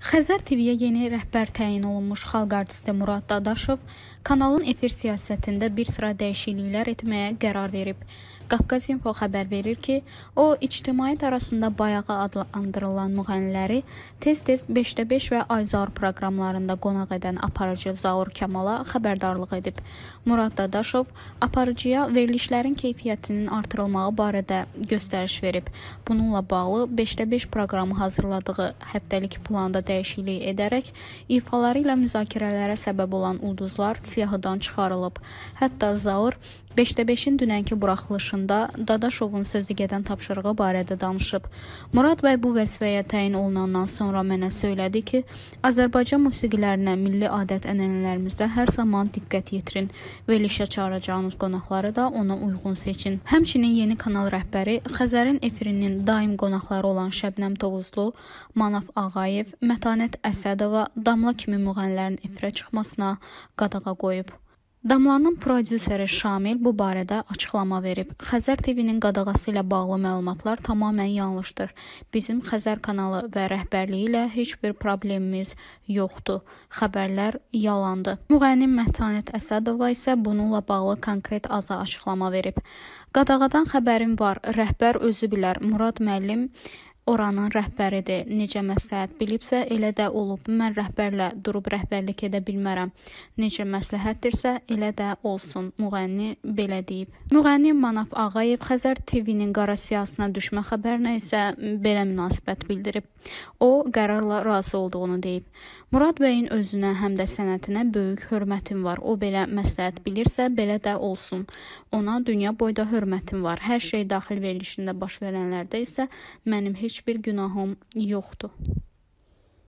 Xəzər TV-yə yeni rəhbər təyin olunmuş xalq artisti Murad Dadaşov kanalın efir siyasətində bir sıra dəyişikliklər etməyə qərar verib. Qafqaz Info xəbər verir ki, o ictimaiyyət arasında bayağı adlandırılan müğənniləri tez-tez 5də 5 və Ayzar proqramlarında qonaq edən aparıcı Zaur Kamala xəbərdarlıq edib. Murad Dadaşov aparıcıya verilişlərin keyfiyyətinin artırılmağı barədə göstəriş verib. Bununla bağlı 5də 5 proqramı hazırladığı həftəlik planda dəyişiklik edərək ifaları ilə müzakirələrə səbəb olan ulduzlar siyahıdan çıxarılıb. Hətta Zaur 5də 5-in dünənki buraxılışında Dadaşovun sözügedən tapşırığı barədə danışıb. Murad bəy bu vəzifəyə təyin olunandan sonra mənə söylədi ki, Azərbaycan musiqilərinə, milli adət-ənənələrimizdə hər zaman diqqət yetirin. Verilişə çağıracağınız qonaqları da ona uyğun seçin. Həmçinin yeni kanal rəhbəri Xəzərin efirinin daim qonaqları olan Şəbnəm Tovuzlu, Manaf Ağayev, Mətanət Əsədova, Damla kimi müğənnilərin efirə çıxmasına qadağa qoyub. Damlanın prodüseri Şamil bu barədə açıqlama verib. Xəzər TV-nin qadağası ilə bağlı məlumatlar tamamilə yanlışdır. Bizim Xəzər kanalı və rəhbərliyi ilə heç bir problemimiz yoxdur. Xəbərlər yalandır. Müğənni Mətanət Əsədova isə bununla bağlı konkret aza açıqlama verib. Qadağadan xəbərim var. Rəhbər özü bilər. Murad müəllim oranın rəhbəridir. Necə məsləhət bilibsə, elə də olub. Mən rəhbərlə durub rəhbərlik edə bilmərəm. Necə məsləhətdirsə, elə də olsun. Müğənni belə deyib. Müğənni Manaf Ağayev Xəzər TV-nin qara siyasına düşmə xəbərinə isə belə münasibət bildirib. O, qərarla razı olduğunu deyib. Murad bəyin özünə həm də sənətinə böyük hörmətim var. O belə məsləhət bilirsə, belə də olsun. Ona dünya boyda hörmətim var. Hər şey daxil verilişində baş verənlərdə isə mənim heç bir günahım yoxdur.